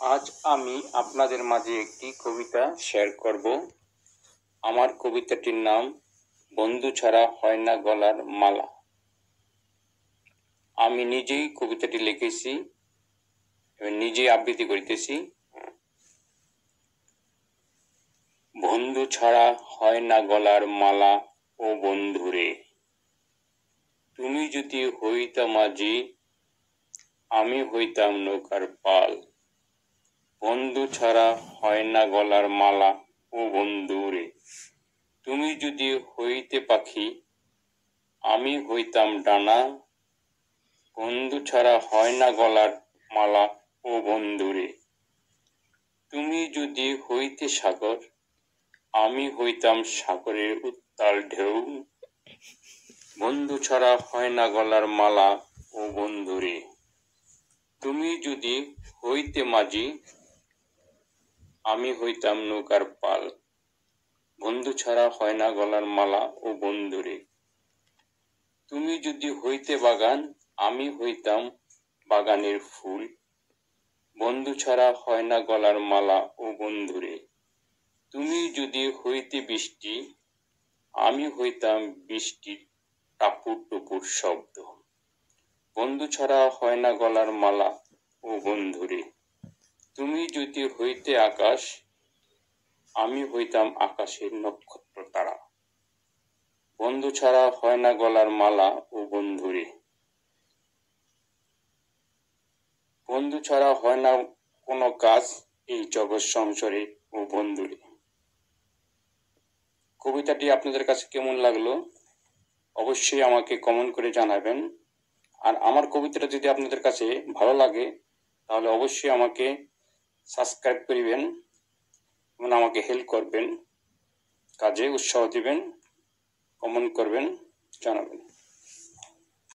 আজ আমি আপনাদের মাঝে একটি কবিতা শেয়ার করব। আমার কবিতাটির নাম, বন্ধু ছাড়া হয় না গলার মালা আমি নিজেই কবিতাটি লিখেছি নিজেই আবৃত্তি করিতেছি। বন্ধু ছাড়া হয় না গলার মালা, ও বন্ধুরে, তুমি যদি হইতা মাঝি আমি হইতাম নৌকার পাল। বন্ধু ছাড়া হয় না গলার মালা, ও বন্ধুরে তুমি যদি হইতে পাখি, আমি হইতাম ডানা। বন্ধু ছাড়া হয় না গলার মালা, ও বন্ধুরে তুমি যদি হইতে সাগর, আমি হইতাম সাগরের উত্তাল ঢেউ। বন্ধু ছাড়া হয় না গলার মালা, ও বন্ধুরে তুমি যদি হইতে মাঝি আমি হইতাম নৌকার পাল। বন্ধু ছাড়া হয় না গলার মালা ও বন্ধুরে তুমি যদি হইতে বাগান, আমি হইতাম বাগানের ফুল। বন্ধু ছাড়া হয় না গলার মালা ও বন্ধুরে তুমি যদি হইতে বৃষ্টি, আমি হইতাম বৃষ্টির টাপুর টুপুর শব্দ। বন্ধু ছাড়া হয় না গলার মালা ও বন্ধুরে তুমি যদি হইতে আকাশ, আমি হইতাম আকাশের নক্ষত্র তারা। বন্ধু ছাড়া হয় না গলার মালা ও বন্ধুরে। বন্ধু ছাড়া হয় না কোনো কাজ এই জগৎ সংসারে ও বন্ধুরে। কবিতাটি আপনাদের কাছে কেমন লাগল? অবশ্যই আমাকে কমেন্ট করে জানাবেন। আর আমার কবিতাটা যদি আপনাদের কাছে ভালো লাগে, তাহলে অবশ্যই আমাকে সাবস্ক্রাইব করিবেন এবং আমাকে হেল্প করবেন কাজে উৎসাহ দিবেন কমেন্ট করবেন জানাবেন।